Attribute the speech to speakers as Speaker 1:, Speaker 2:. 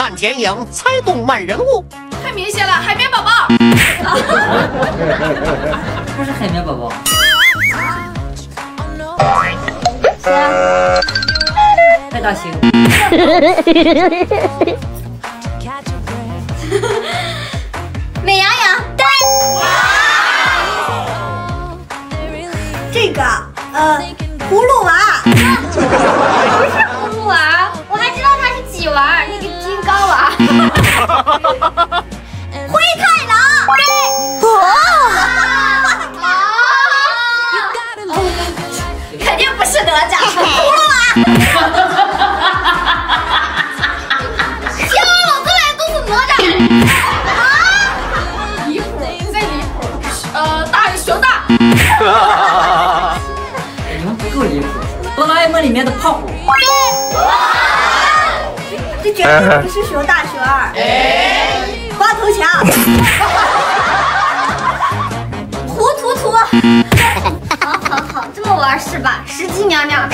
Speaker 1: 看剪影，猜动漫人物。
Speaker 2: 太明显了，海绵宝宝。
Speaker 3: 不是海绵宝宝。
Speaker 2: 谁啊？
Speaker 3: 派大星。
Speaker 2: 美羊羊。对。
Speaker 4: 这个，呃，葫芦娃。灰太狼。
Speaker 2: 对。哇！肯定不是哪吒。葫芦娃。天啊，老子俩都是哪吒。啊！离谱，再离谱。呃，大熊大。
Speaker 3: 你们不够离谱。哆啦 A 梦里面的胖虎。
Speaker 4: 这绝对不是熊大熊二。光头强。
Speaker 2: 糊涂图。好好好，这么玩是吧？石矶娘娘。